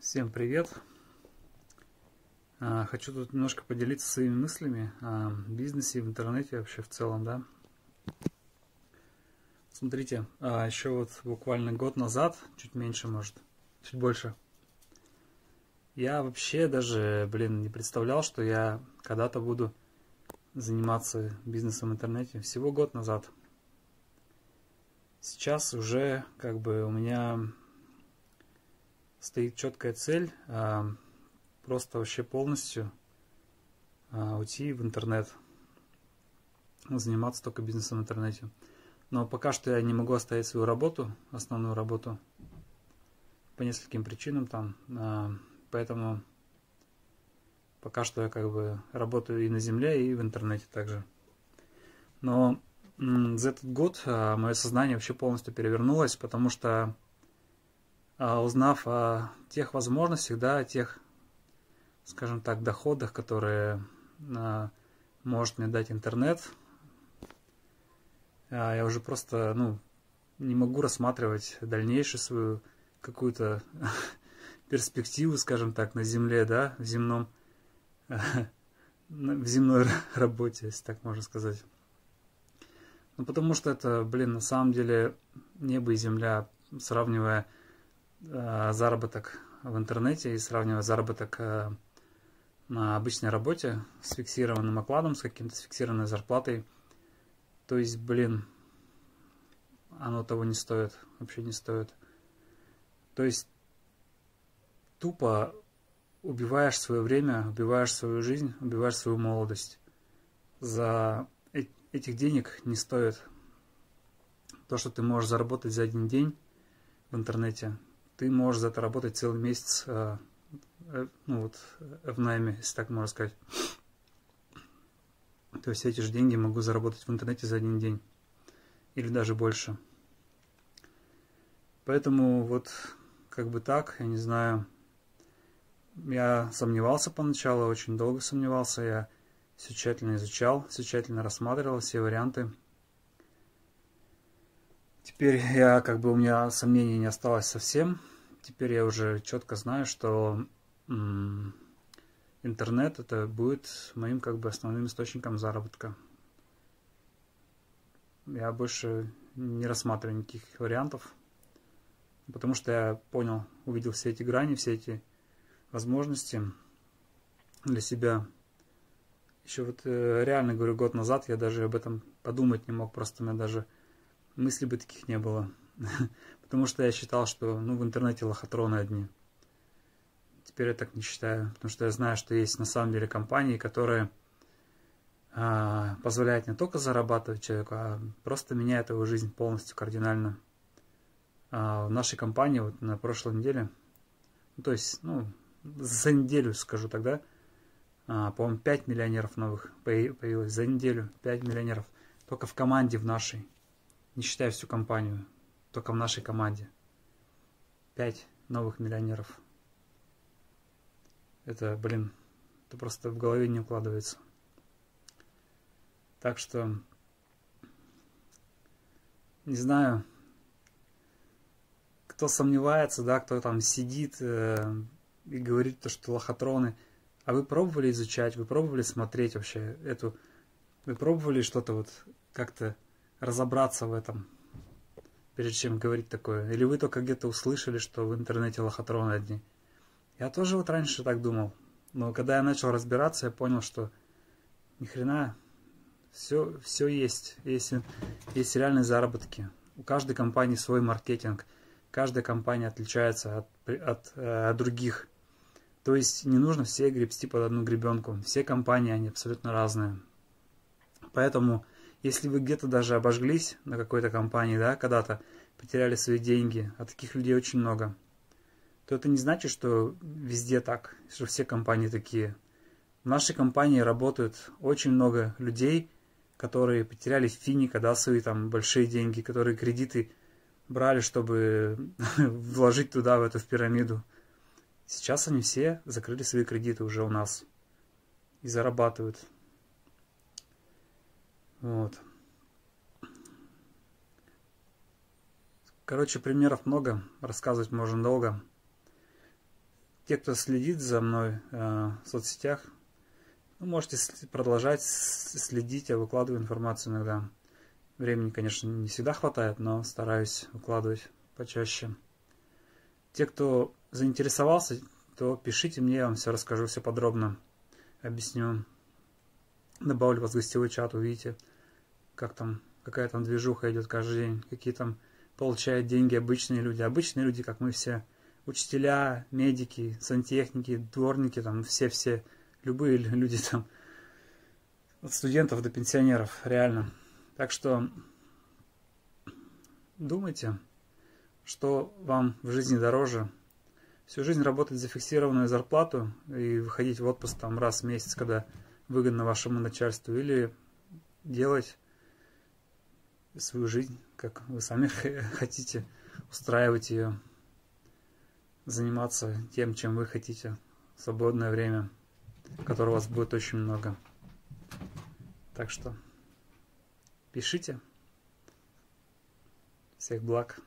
Всем привет! А, хочу тут немножко поделиться своими мыслями о бизнесе в интернете вообще в целом, да. Смотрите, а, еще вот буквально год назад, чуть меньше может, чуть больше, я вообще даже, блин, не представлял, что я когда-то буду заниматься бизнесом в интернете. Всего год назад. Сейчас уже как бы у меня стоит четкая цель а, просто вообще полностью а, уйти в интернет, заниматься только бизнесом в интернете. Но пока что я не могу оставить свою работу, основную работу, по нескольким причинам там, а, поэтому пока что я как бы работаю и на земле, и в интернете также. Но за этот год мое сознание вообще полностью перевернулось, потому что узнав о тех возможностях, да, о тех, скажем так, доходах, которые а, может мне дать интернет, а, я уже просто, ну, не могу рассматривать дальнейшую свою какую-то перспективу, скажем так, на земле, да, в земном, в земной работе, если так можно сказать. Ну, потому что это, блин, на самом деле небо и земля, сравнивая заработок в интернете и сравнивать заработок э, на обычной работе с фиксированным окладом, с каким-то фиксированной зарплатой. То есть, блин, оно того не стоит, вообще не стоит. То есть, тупо убиваешь свое время, убиваешь свою жизнь, убиваешь свою молодость. За этих денег не стоит то, что ты можешь заработать за один день в интернете, ты можешь за это работать целый месяц, э, э, ну вот, в найме, если так можно сказать. То есть эти же деньги могу заработать в интернете за один день. Или даже больше. Поэтому вот как бы так, я не знаю. Я сомневался поначалу, очень долго сомневался. Я все тщательно изучал, все тщательно рассматривал все варианты. Теперь я, как бы у меня сомнений не осталось совсем. Теперь я уже четко знаю, что интернет это будет моим как бы основным источником заработка. Я больше не рассматриваю никаких вариантов, потому что я понял, увидел все эти грани, все эти возможности для себя. Еще вот э, реально говорю, год назад я даже об этом подумать не мог, просто у меня даже мыслей бы таких не было. Потому что я считал, что ну, в интернете лохотроны одни. Теперь я так не считаю, потому что я знаю, что есть на самом деле компании, которые а, позволяют не только зарабатывать человеку, а просто меняют его жизнь полностью, кардинально. А в нашей компании вот на прошлой неделе, ну, то есть, ну, за неделю скажу тогда, а, по-моему, 5 миллионеров новых появилось за неделю, 5 миллионеров. Только в команде в нашей не считая всю компанию, только в нашей команде. Пять новых миллионеров. Это, блин, это просто в голове не укладывается. Так что, не знаю, кто сомневается, да, кто там сидит э, и говорит то, что лохотроны. А вы пробовали изучать, вы пробовали смотреть вообще эту, вы пробовали что-то вот как-то разобраться в этом, прежде чем говорить такое. Или вы только где-то услышали, что в интернете лохотроны одни. Я тоже вот раньше так думал. Но когда я начал разбираться, я понял, что ни хрена, все, все есть. Есть, есть реальные заработки. У каждой компании свой маркетинг. Каждая компания отличается от, от, э, от других. То есть не нужно все гребсти под одну гребенку. Все компании, они абсолютно разные. Поэтому если вы где-то даже обожглись на какой-то компании, да, когда-то потеряли свои деньги, а таких людей очень много, то это не значит, что везде так, что все компании такие. В нашей компании работают очень много людей, которые потеряли в финике, да, свои там большие деньги, которые кредиты брали, чтобы вложить туда, в эту в пирамиду. Сейчас они все закрыли свои кредиты уже у нас и зарабатывают. Вот. Короче, примеров много, рассказывать можно долго. те, кто следит за мной э, в соцсетях, ну, можете продолжать следить, я выкладываю информацию иногда. Времени, конечно, не всегда хватает, но стараюсь выкладывать почаще. Те, кто заинтересовался, то пишите мне, я вам все расскажу, все подробно объясню. Добавлю вас в гостевой чат, увидите, как там, какая там движуха идет каждый день, какие там получают деньги обычные люди. Обычные люди, как мы все, учителя, медики, сантехники, дворники, там все-все, любые люди там, от студентов до пенсионеров, реально. Так что думайте, что вам в жизни дороже. Всю жизнь работать за фиксированную зарплату и выходить в отпуск там раз в месяц, когда выгодно вашему начальству, или делать свою жизнь, как вы сами хотите, устраивать ее, заниматься тем, чем вы хотите в свободное время, которого у вас будет очень много. Так что Пишите. Всех благ.